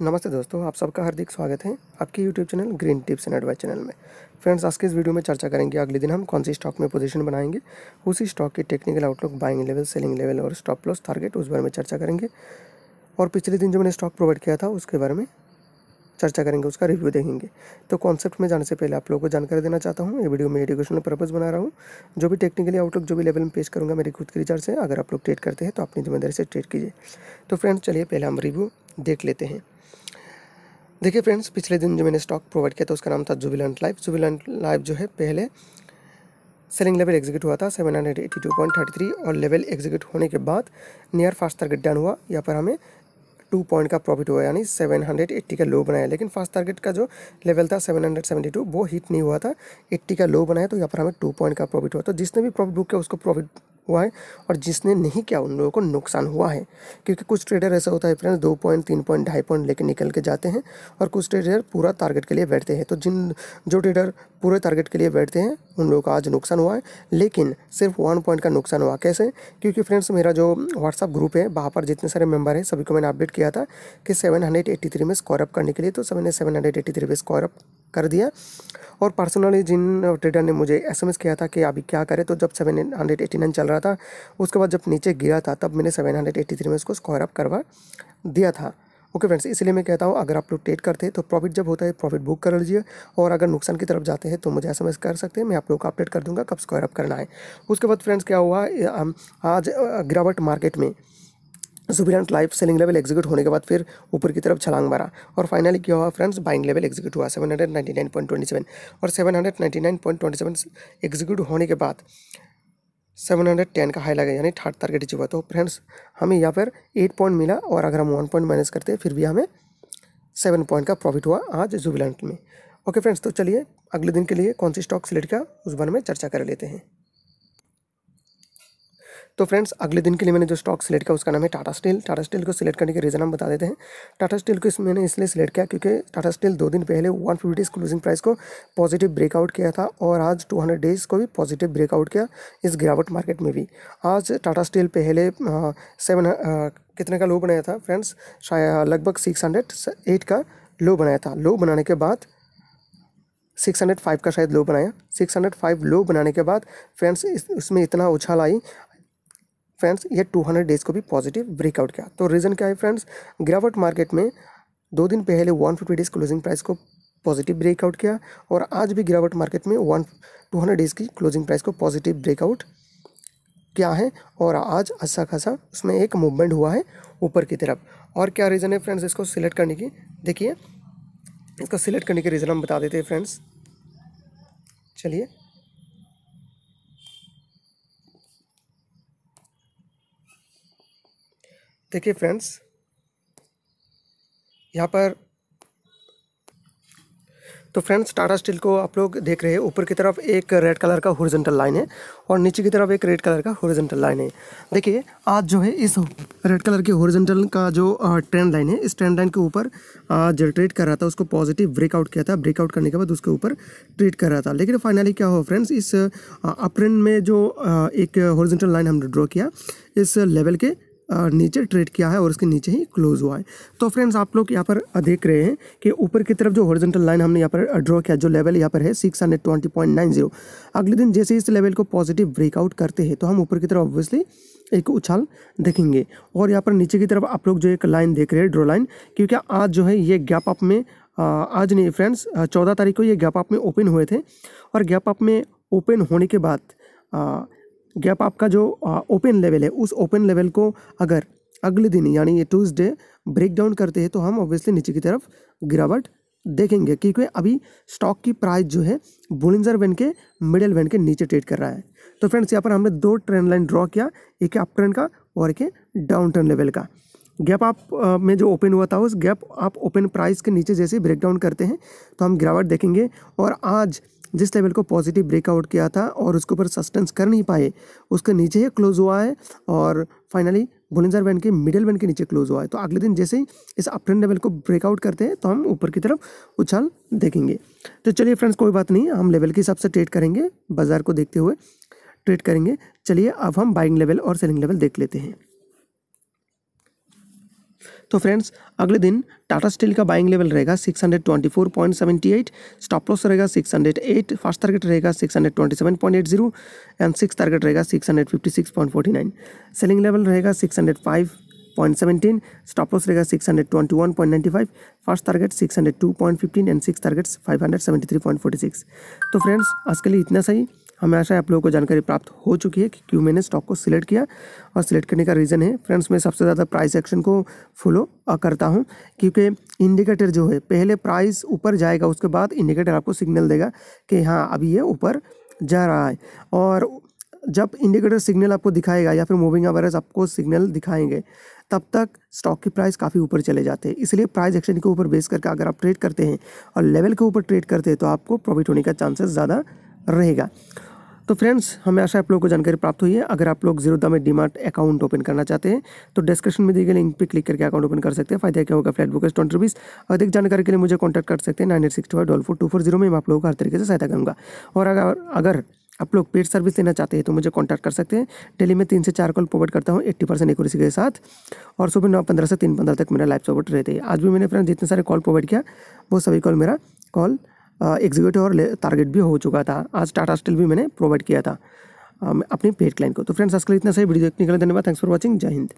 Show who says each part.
Speaker 1: नमस्ते दोस्तों, आप सबका हार्दिक स्वागत है आपके YouTube channel green tips and advice channel में। फ्रेंड्स आज के इस वीडियो में चर्चा करेंगे अगले दिन हम कौन सी स्टॉक में पोजीशन बनाएँगे, उसी स्टॉक की technical outlook buying level selling level और स्टॉप लॉस टारगेट उस बारे में चर्चा करेंगे। और पिछले दिन जो मैंने स्टॉक प्रोवाइड किया था, उसके बारे में चर्चा करेंगे, उसका रिव्यू देखेंगे। तो कॉन्सेप्ट में जाने से पहले आप लोगों को जानकारी देना चाहता हूँ, ये वीडियो में एजुकेशनल पर्पज़ बना रहा हूँ। जो भी टेक्निकली आउटलुक जो भी लेवल में पेश करूँगा, मेरी खुद की रिचार्ज से, अगर आप लोग ट्रेड करते हैं तो अपनी ज़िम्मेदारी से ट्रेड कीजिए। तो फ्रेंड्स चलिए पहले हम रिव्यू देख लेते हैं। देखिए फ्रेंड्स पिछले दिन जो मैंने स्टॉक प्रोवाइड किया था, उसका नाम था जुबिलेंट लाइफ जुबिलेंट लाइफ जो है, पहले सेलिंग लेवल एग्जीक्यूट हुआ था seven hundred eighty two point thirty three और लेवल एग्जीक्यूट होने के बाद नियर फास्ट टारगेट डन हुआ। यहाँ पर हमें टू पॉइंट का प्रॉफिट हुआ, यानी सेवन हंड्रेड एट्टी का लो बनाया। लेकिन फास्ट टारगेट का जो लेवल था सेवन हंड्रेड सेवेंटी टू वो हिट नहीं हुआ था। एट्टी का लो बनाया तो यहाँ पर हमें टू पॉइंट का प्रॉफिट हुआ। तो जिसने भी प्रॉफिट बुक किया, उसको प्रॉफिट हुआ है और जिसने नहीं किया उन लोगों को नुकसान हुआ है। क्योंकि कुछ ट्रेडर ऐसा होता है फ्रेंड्स दो पॉइंट तीन पॉइंट ढाई पॉइंट लेकर निकल के जाते हैं और कुछ ट्रेडर पूरा टारगेट के लिए बैठते हैं। तो जिन, जो ट्रेडर पूरे टारगेट के लिए बैठते हैं, उन लोगों का आज नुकसान हुआ है। लेकिन सिर्फ़ वन पॉइंट का नुकसान हुआ। कैसे? क्योंकि फ्रेंड्स मेरा जो व्हाट्सअप ग्रुप है, वहाँ पर जितने सारे मेंबर हैं, सभी को मैंने अपडेट किया था कि सेवन हंड्रेड एट्टी थ्री में स्कोर अप करने के लिए। तो सभी ने सेवन हंड्रेड एट्टी थ्री में स्कोर अप कर दिया। और पर्सनली जिन ट्रेडर ने मुझे एसएमएस किया था कि अभी क्या करें तो जब सेवन हंड्रेड एट्टी नाइन चल रहा था, उसके बाद जब नीचे गिरा था, तब मैंने सेवन हंड्रेड एट्टी थ्री में उसको स्क्वायर अप करवा दिया था। ओके फ्रेंड्स इसलिए मैं कहता हूँ, अगर आप लोग ट्रेड करते हैं तो प्रॉफिट जब होता है प्रॉफिट बुक कर लीजिए। और अगर नुकसान की तरफ़ जाते हैं तो मुझे एसएमएस कर सकते हैं, मैं आप लोग को अपडेट कर दूँगा कब स्क्वायर अप करना है। उसके बाद फ्रेंड्स क्या हुआ आज गिरावट मार्केट में Jubilant Life selling level execute होने के बाद फिर ऊपर की तरफ़ छलांग मारा। और फाइनली क्या हुआ फ्रेंड्स बाइंग लेवल एग्जीक्यूट हुआ seven hundred ninety nine point twenty seven और seven hundred ninety nine point twenty seven execute होने के बाद सेवन हंड्रेड टेन का हाई लगा, यानी थर्ड टारगेट अचीव हुआ तो फ्रेंड्स हमें यहाँ पर एट पॉइंट मिला और अगर हम वन पॉइंट माइनस करते, फिर भी हमें सेवन पॉइंट का प्रॉफिट हुआ आज जुबिलेंट में। ओके फ्रेंड्स तो चलिए अगले दिन के लिए कौन सी स्टॉक सिलेक्ट किया, उस बारे में चर्चा कर लेते हैं। तो फ्रेंड्स, अगले दिन के लिए मैंने जो स्टॉक सिलेक्ट किया, उसका नाम है टाटा स्टील टाटा स्टील को सिलेक्ट करने के रीज़न हम बता देते हैं। टाटा स्टील को इस मैंने इसलिए सिलेक्ट किया क्योंकि टाटा स्टील दो दिन पहले वन फिफ्टी क्लोजिंग प्राइस को पॉजिटिव ब्रेकआउट किया था और आज टू हंड्रेड डेज़ को भी पॉजिटिव ब्रेकआउट किया इस गिरावट मार्केट में भी। आज टाटा स्टील पहले सेवन कितने का लो बनाया था फ्रेंड्स? लगभग सिक्स हंड्रेड एट का लो बनाया था। लो बनाने के बाद सिक्स हंड्रेड फाइव का शायद लो बनाया। सिक्स हंड्रेड फाइव लो बनाने के बाद फ्रेंड्स इसमें इतना उछाल आई। फ्रेंड्स, ये 200 डेज़ को भी पॉजिटिव ब्रेकआउट किया। तो रीज़न क्या है फ्रेंड्स गिरावट मार्केट में दो दिन पहले 150 डेज़ क्लोजिंग प्राइस को पॉजिटिव ब्रेकआउट किया और आज भी गिरावट मार्केट में वन टू हंड्रेड डेज़ की क्लोजिंग प्राइस को पॉजिटिव ब्रेकआउट किया है और आज अच्छा खासा उसमें एक मूवमेंट हुआ है ऊपर की तरफ़। और क्या रीज़न है फ्रेंड्स इसको सिलेक्ट करने की? देखिए, इसको सिलेक्ट करने के रीज़न हम बता देते हैं फ्रेंड्स चलिए। देखिए फ्रेंड्स, यहाँ पर तो फ्रेंड्स, टाटा स्टील को आप लोग देख रहे हैं, ऊपर की तरफ़ एक रेड कलर का हॉरिजॉन्टल लाइन है और नीचे की तरफ़ एक रेड कलर का हॉरिजॉन्टल लाइन है। देखिए, आज जो है इस रेड कलर के हॉरिजॉन्टल का जो ट्रेंड लाइन है, इस ट्रेंड लाइन के ऊपर जो ट्रेड कर रहा था, उसको पॉजिटिव ब्रेकआउट किया था। ब्रेकआउट करने के बाद उसके ऊपर ट्रेड कर रहा था। लेकिन फाइनली क्या हुआ फ्रेंड्स, इस अप्रेंड में जो एक हॉरिजॉन्टल लाइन हमने ड्रॉ किया, इस लेवल के नीचे ट्रेड किया है और उसके नीचे ही क्लोज हुआ है। तो फ्रेंड्स, आप लोग यहाँ पर देख रहे हैं कि ऊपर की तरफ़ जो हॉरिजॉन्टल लाइन हमने यहाँ पर ड्रॉ किया, जो लेवल यहाँ पर है six hundred twenty point nine zero अगले दिन जैसे इस लेवल को पॉजिटिव ब्रेकआउट करते हैं तो हम ऊपर की तरफ़ ऑब्वियसली एक उछाल देखेंगे। और यहाँ पर नीचे की तरफ़ आप लोग जो एक लाइन देख रहे हैं ड्रॉ लाइन क्योंकि आज जो है ये गैप अप में आज नहीं फ्रेंड्स चौदह तारीख को ये गैप अप में ओपन हुए थे। और गैप अप में ओपन होने के बाद गैप आपका जो ओपन लेवल है, उस ओपन लेवल को अगर अगले दिन, यानी ये ट्यूसडे ब्रेक डाउन करते हैं तो हम ऑब्वियसली नीचे की तरफ़ गिरावट देखेंगे, क्योंकि अभी स्टॉक की प्राइस जो है बुलिंजर वेन के मिडिल वेन के नीचे ट्रेड कर रहा है। तो फ्रेंड्स यहाँ पर हमने दो ट्रेंड लाइन ड्रॉ किया, एक अप ट्रेंड का और एक डाउन ट्रेंड लेवल का। गैप आप में जो ओपन हुआ था, उस गैप आप ओपन प्राइस के नीचे जैसे ब्रेक डाउन करते हैं तो हम गिरावट देखेंगे और आज जिस लेवल को पॉजिटिव ब्रेकआउट किया था और उसके ऊपर सस्टेंस कर नहीं पाए, उसके नीचे ही क्लोज हुआ है और फाइनली बुलिंजर बैंड के मिडिल बैंड के नीचे क्लोज हुआ है। तो अगले दिन जैसे ही इस अपट्रेंड लेवल को ब्रेकआउट करते हैं तो हम ऊपर की तरफ़ उछाल देखेंगे। तो चलिए फ्रेंड्स कोई बात नहीं, हम लेवल के हिसाब से ट्रेड करेंगे, बाज़ार को देखते हुए ट्रेड करेंगे। चलिए अब हम बाइंग लेवल और सेलिंग लेवल देख लेते हैं। तो फ्रेंड्स अगले दिन टाटा स्टील का बाइंग लेवल रहेगा 624.78 स्टॉप लॉस रहेगा 608 फ़र्स्ट टारगेट रहेगा 627.80 एंड सिक्स टारगेट रहेगा 656.49 सेलिंग लेवल रहेगा 605 पॉइंट सेवनटीन स्टॉप लॉस रहेगा six hundred twenty one point ninety five first target six hundred two point fifteen and six targets five hundred seventy three point forty six तो friends आज के लिए इतना सही। हमें आशा है आप लोगों को जानकारी प्राप्त हो चुकी है कि क्यों मैंने स्टॉक को सिलेक्ट किया। और सिलेक्ट करने का रीज़न है। फ्रेंड्स मैं सबसे ज़्यादा प्राइस एक्शन को फॉलो करता हूँ। क्योंकि इंडिकेटर जो है, पहले प्राइस ऊपर जाएगा, उसके बाद इंडिकेटर आपको सिग्नल देगा कि हाँ अभी ये ऊपर जा रहा है। और जब इंडिकेटर सिग्नल आपको दिखाएगा या फिर मूविंग एवरेज आपको सिग्नल दिखाएँगे, तब तक स्टॉक की प्राइस काफ़ी ऊपर चले जाते हैं। इसलिए प्राइस एक्शन के ऊपर बेस करके अगर आप ट्रेड करते हैं और लेवल के ऊपर ट्रेड करते हैं तो आपको प्रॉफिट होने का चांसेस ज़्यादा रहेगा। तो फ्रेंड्स हमें आशा आप लोगों को जानकारी प्राप्त हुई है। अगर आप लोग ज़ीरो में डीमार्ट अकाउंट ओपन करना चाहते हैं तो डिस्क्रिप्शन में दी गई लिंक पे क्लिक करके अकाउंट ओपन कर सकते हैं। फ़ायदा क्या होगा फ्लैट बुकेज ट्वेंटी रुपीज़ अधिक जानकारी के लिए मुझे कॉन्टैक्ट कर सकते हैं nine eight six four two four zero में। मैं आप लोगों को हर तरीके से सहायता करूँगा। और अगर अगर आप लोग पेड सर्विस लेना चाहते हैं तो मुझे कॉन्टैक्ट कर सकते हैं। डेली में तीन से चार कॉल प्रोवाइड करता हूँ एट्टी परसेंट एक्यूरेसी के साथ। और सुबह नौ पंद्रह से तीन पंद्रह तक मेरा लाइव सपोर्ट रहते हैं। आज भी मैंने फ्रेंड जितने सारे कॉल प्रोवाइड किया, वो सभी कॉल मेरा कॉल एग्जीक्यूटिव और टारगेट भी हो चुका था। आज टाटा स्टील भी मैंने प्रोवाइड किया था अपनी पेड क्लाइंट को। तो फ्रेंड्स आज के लिए इतना सही वीडियो देखने के लिए धन्यवाद। थैंक्स फॉर वॉचिंग जय हिंद।